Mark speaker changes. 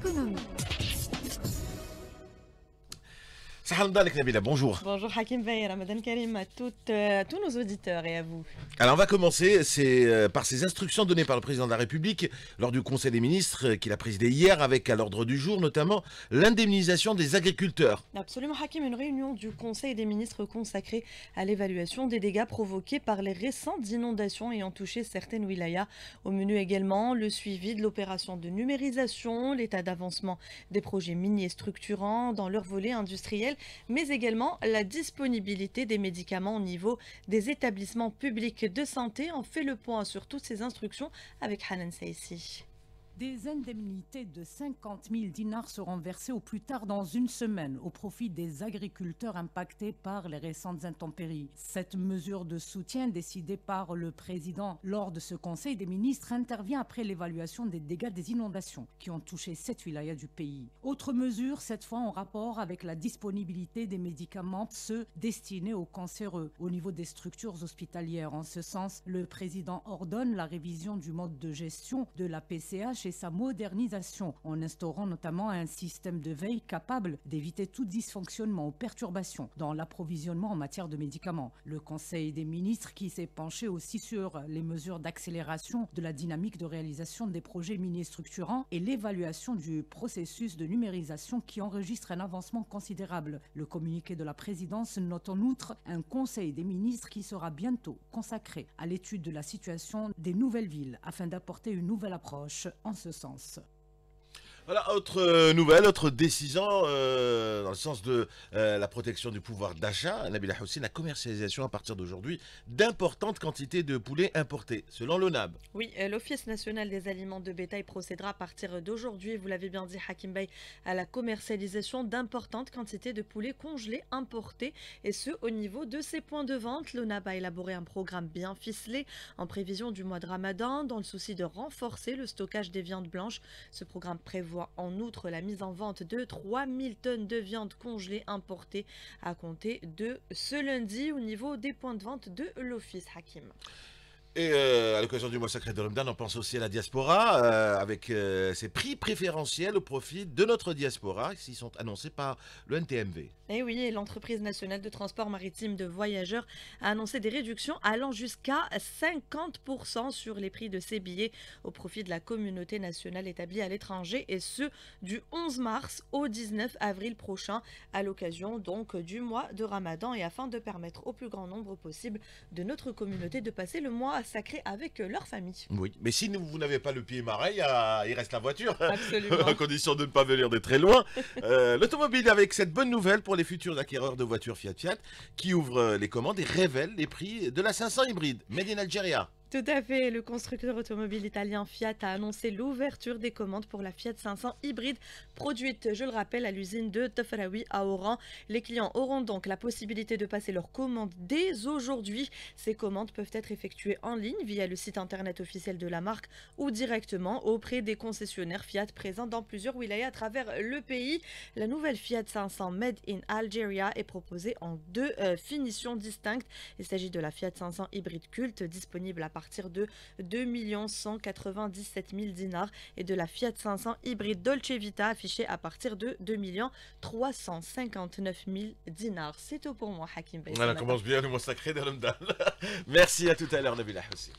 Speaker 1: くなん économie.
Speaker 2: bonjour.
Speaker 3: Bonjour Hakim Bey, Ramadan Karim à, toutes, euh, à tous nos auditeurs et à vous.
Speaker 2: Alors on va commencer c'est, euh, par ces instructions données par le président de la République lors du Conseil des ministres euh, qu'il a présidé hier avec à l'ordre du jour notamment l'indemnisation des agriculteurs.
Speaker 3: Absolument Hakim, une réunion du Conseil des ministres consacrée à l'évaluation des dégâts provoqués par les récentes inondations ayant touché certaines wilayas. Au menu également le suivi de l'opération de numérisation, l'état d'avancement des projets miniers structurants dans leur volet industriel mais également la disponibilité des médicaments au niveau des établissements publics de santé. On fait le point sur toutes ces instructions avec Hanan Saïsi.
Speaker 4: Des indemnités de 50 000 dinars seront versées au plus tard dans une semaine au profit des agriculteurs impactés par les récentes intempéries. Cette mesure de soutien décidée par le président lors de ce conseil des ministres intervient après l'évaluation des dégâts des inondations qui ont touché sept wilayas du pays. Autre mesure, cette fois en rapport avec la disponibilité des médicaments, ceux destinés aux cancéreux au niveau des structures hospitalières. En ce sens, le président ordonne la révision du mode de gestion de la PCH sa modernisation en instaurant notamment un système de veille capable d'éviter tout dysfonctionnement ou perturbation dans l'approvisionnement en matière de médicaments. Le Conseil des ministres qui s'est penché aussi sur les mesures d'accélération de la dynamique de réalisation des projets miniers structurants et l'évaluation du processus de numérisation qui enregistre un avancement considérable. Le communiqué de la présidence note en outre un Conseil des ministres qui sera bientôt consacré à l'étude de la situation des nouvelles villes afin d'apporter une nouvelle approche en ce sens.
Speaker 2: Voilà, autre euh, nouvelle, autre décision euh, dans le sens de euh, la protection du pouvoir d'achat. Nabila Hussein, la commercialisation à partir d'aujourd'hui d'importantes quantités de poulets importés, selon l'ONAB.
Speaker 3: Oui, l'Office national des aliments de bétail procédera à partir d'aujourd'hui, vous l'avez bien dit Hakim Bey, à la commercialisation d'importantes quantités de poulets congelés importés, et ce au niveau de ses points de vente. L'ONAB a élaboré un programme bien ficelé en prévision du mois de Ramadan, dans le souci de renforcer le stockage des viandes blanches. Ce programme prévoit en outre la mise en vente de 3000 tonnes de viande congelée importée à compter de ce lundi au niveau des points de vente de l'Office Hakim.
Speaker 2: Et euh, à l'occasion du mois sacré de Ramadan, on pense aussi à la diaspora, euh, avec euh, ses prix préférentiels au profit de notre diaspora, qui sont annoncés par le NTMV.
Speaker 3: Et eh oui, l'entreprise nationale de transport maritime de voyageurs a annoncé des réductions allant jusqu'à 50% sur les prix de ses billets au profit de la communauté nationale établie à l'étranger, et ce, du 11 mars au 19 avril prochain, à l'occasion donc du mois de Ramadan, et afin de permettre au plus grand nombre possible de notre communauté de passer le mois sacré avec leur famille.
Speaker 2: Oui, mais si vous n'avez pas le pied marais, il reste la voiture.
Speaker 3: Absolument.
Speaker 2: à condition de ne pas venir de très loin. Euh, l'automobile avec cette bonne nouvelle pour les futurs acquéreurs de voitures Fiat Fiat qui ouvre les commandes et révèle les prix de la 500 hybride made in Algeria.
Speaker 3: Tout à fait, le constructeur automobile italien Fiat a annoncé l'ouverture des commandes pour la Fiat 500 hybride produite, je le rappelle, à l'usine de Tafaraoui à Oran. Les clients auront donc la possibilité de passer leurs commandes dès aujourd'hui. Ces commandes peuvent être effectuées en ligne via le site internet officiel de la marque ou directement auprès des concessionnaires Fiat présents dans plusieurs wilayas à travers le pays. La nouvelle Fiat 500 Made in Algeria est proposée en deux euh, finitions distinctes. Il s'agit de la Fiat 500 hybride culte disponible à partir de 2 197 000 dinars et de la Fiat 500 hybride Dolce Vita affichée à partir de 2 359 000 dinars. C'est tout pour moi, Hakim Bey.
Speaker 2: On commence bien le mois sacré de Merci à tout à l'heure, Nabila aussi.